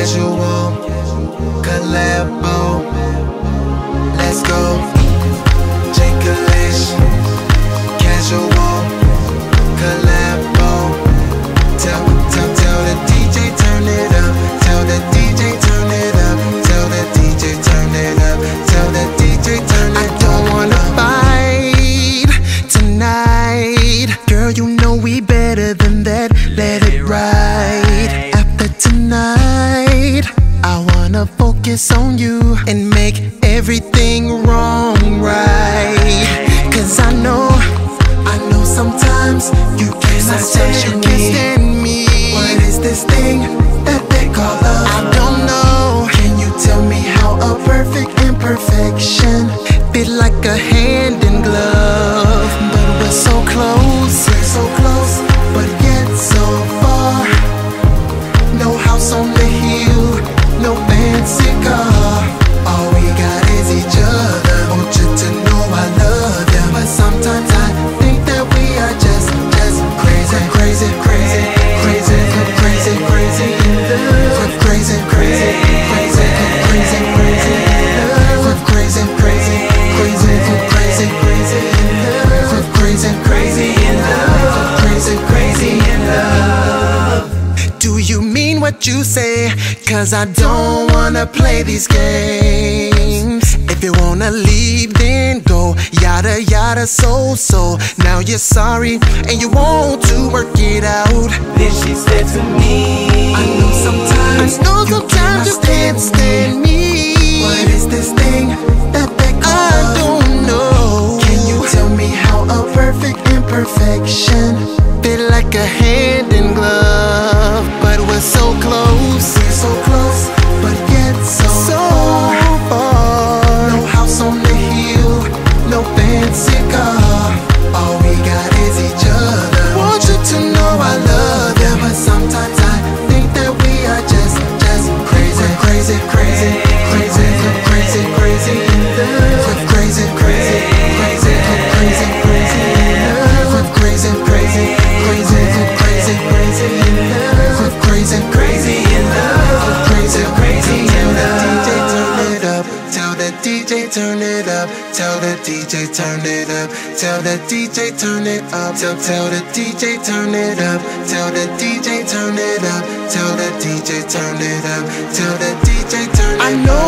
Kazual focus on you and make everything wrong right. Cause I know, I know sometimes you cannot stand, you can't stand me. What is this thing? you say Cause I don't wanna play these games. If you wanna leave then go. Yada yada so so. Now you're sorry and you want to work it out. Then she said to me I know sometimes I know sometimes DJ turn it up. Tell the DJ turn it up. Tell the DJ turn it up. Tell, tell the DJ turn it up. Tell the DJ turn it up. Tell the DJ turn it up. Tell the DJ turn it up. I know